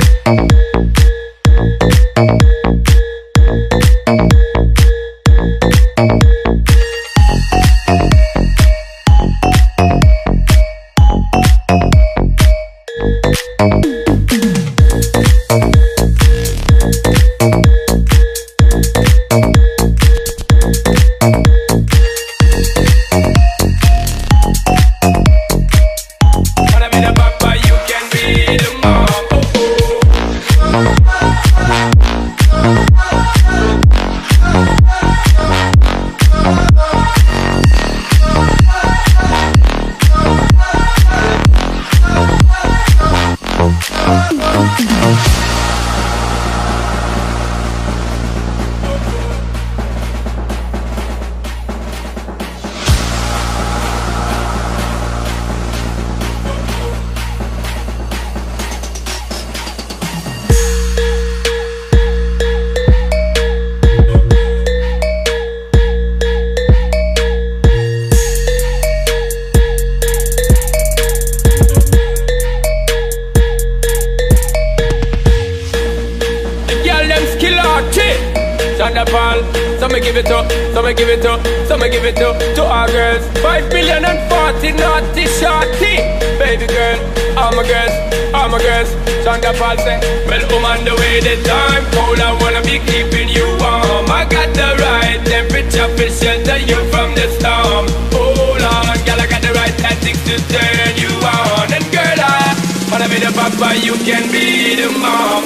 Thank It up, so me give it up, so me give it up to our girls. Five billion and forty naughty shorty. Baby girl, all my girls, all my girls. Sean da Paul say, well, I'm on the way, the time cold. I wanna be keeping you warm. I got the right temperature for shelter you from the storm. Hold on, girl, I got the right tactics to turn you on. And girl, I wanna be the papa, you can be the mom.